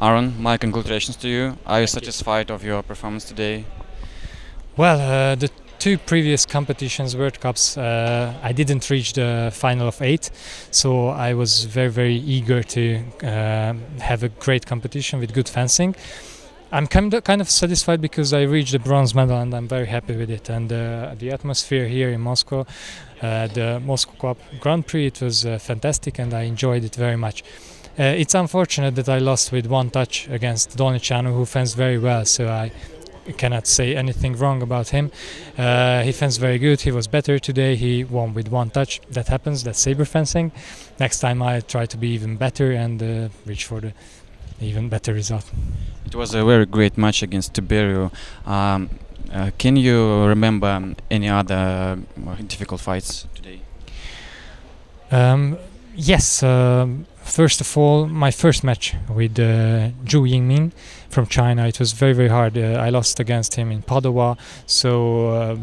Aron, my congratulations to you. Are you satisfied of your performance today? Well, uh, the two previous competitions, World Cups, uh, I didn't reach the final of eight, so I was very, very eager to uh, have a great competition with good fencing. I'm kind of, kind of satisfied because I reached the bronze medal and I'm very happy with it. And uh, the atmosphere here in Moscow, uh, the Moscow Cup Grand Prix, it was uh, fantastic and I enjoyed it very much. Uh, it's unfortunate that I lost with one touch against Dolniceanu, who fenced very well, so I cannot say anything wrong about him. Uh, he fenced very good. He was better today. He won with one touch. That happens. That's saber fencing. Next time I try to be even better and uh, reach for the even better result. It was a very great match against Tiberiu. Um, uh, can you remember any other uh, difficult fights today? Um, yes. Um, first of all, my first match with uh, Zhu Yingmin from China, it was very, very hard. Uh, I lost against him in Padua, so uh,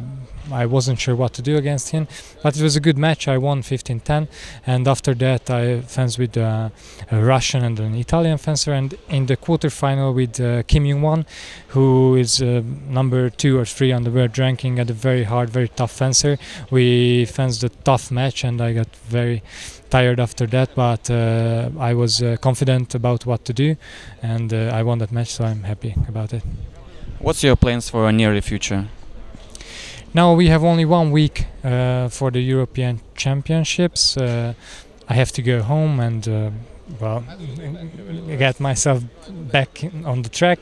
I wasn't sure what to do against him. But it was a good match. I won 15 10. And after that, I fenced with uh, a Russian and an Italian fencer. And in the quarterfinal with uh, Kim Young Won, who is uh, number two or three on the world ranking, and a very hard, very tough fencer. We fenced a tough match, and I got very tired after that. But uh, I was uh, confident about what to do, and uh, I won that match, so I'm happy about it. What's your plans for a near future? Now we have only one week uh, for the European Championships. Uh, I have to go home and uh, well get myself back on the track,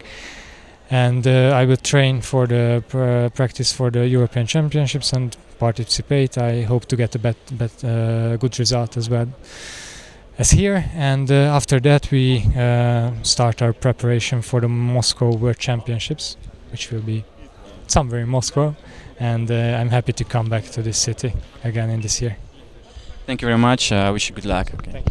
and uh, I will train for the pr- practice for the European Championships and participate. I hope to get a bet, bet, uh, good result as well as here. And uh, after that, we start our preparation for the Moscow World Championships, which will be somewhere in Moscow and uh, I'm happy to come back to this city again in this year. Thank you very much. I wish you good luck. Okay.